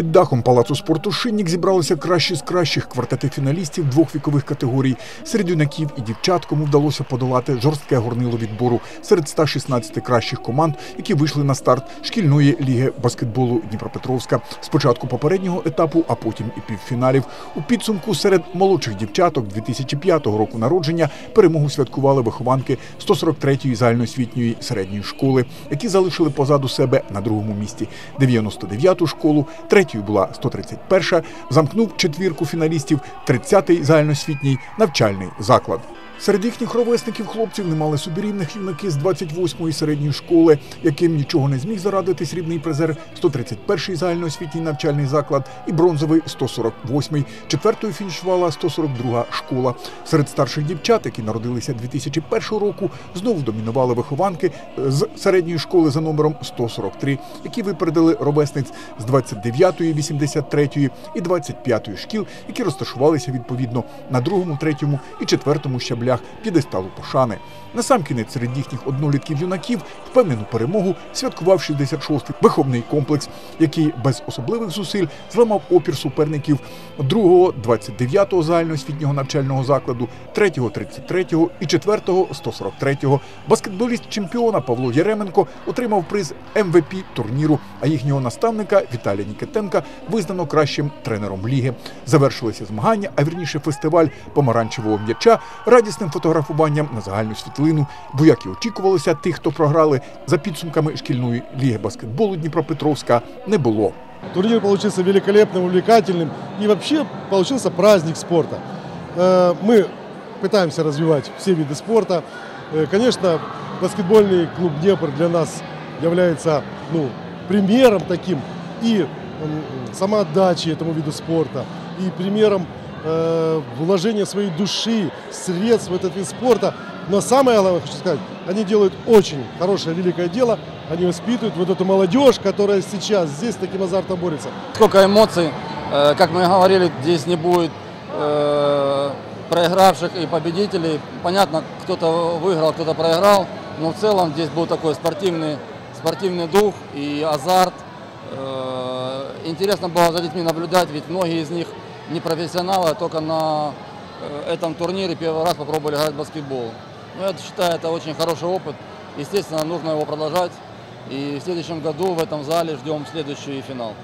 Під дахом палацу спорту Шиннік зібралися кращі з кращих квартети фіналістів двох вікових категорій. Серед юнаків і дівчат, кому вдалося подолати жорстке горнило відбору серед 116 кращих команд, які вийшли на старт шкільної ліги баскетболу Дніпропетровська. Спочатку попереднього етапу, а потім і півфіналів. У підсумку серед молодших дівчаток 2005 року народження перемогу святкували вихованки 143-ї загальноосвітньої середньої школи, які залишили позаду себе на другому місці 99-ту школу, третьою була 131-ша, замкнув четвірку фіналістів 30-й загальноосвітній навчальний заклад. Серед їхніх ровесників хлопців не мали собі рівних юнаки з 28-ї середньої школи, яким нічого не зміг зарадити срібний призер 131-й загальноосвітній навчальний заклад і бронзовий 148-й. Четвертою фінішувала 142-га школа. Серед старших дівчат, які народилися 2001 року, знову домінували вихованки з середньої школи за номером 143, які випередили ровесниць з 29-ї, 83-ї і 25-ї шкіл, які розташувалися відповідно на другому, третьому і четвертому щаблях п'єдесталу пошани. Насамкінець серед їхніх однолітків юнаків впевнену перемогу святкував 66-й виховний комплекс, який без особливих зусиль зламав опір суперників 2-го, 29-го загальноосвітнього навчального закладу, 3-го, 33-го і 4-го, 143-го. Баскетболіст чемпіона Павло Єременко отримав приз МВП турніру, а їхнього наставника Віталія Нікітенка визнано кращим тренером ліги. Завершилися змагання, а вірніше фестиваль помаранчевого м'яча радісним фотографуванням на загальну світлину. Бо, як і очікувалося, тих, хто програли за підсумками шкільної ліги баскетболу Дніпропетровська, не було. Турнир получился великолепным, увлекательным и вообще получился праздник спорта. Э, Мы пытаемся развивать все виды спорта. Э, Конечно, баскетбольный клуб Днепр для нас является ну, примером таким и м, самоотдачи этому виду спорта, и примером э, вложения своей души, средств в этот вид спорта. Но самое главное, хочу сказать, они делают очень хорошее, великое дело. Они воспитывают вот эту молодежь, которая сейчас здесь с таким азартом борется. Сколько эмоций, Э, как мы говорили, здесь не будет э, проигравших и победителей. Понятно, кто-то выиграл, кто-то проиграл, но в целом здесь был такой спортивный, спортивный дух и азарт. Э, Интересно было за детьми наблюдать, ведь многие из них не профессионалы, а только на э, этом турнире первый раз попробовали играть в баскетбол. Ну, я считаю, это очень хороший опыт. Естественно, нужно его продолжать. И в следующем году в этом зале ждем следующий финал.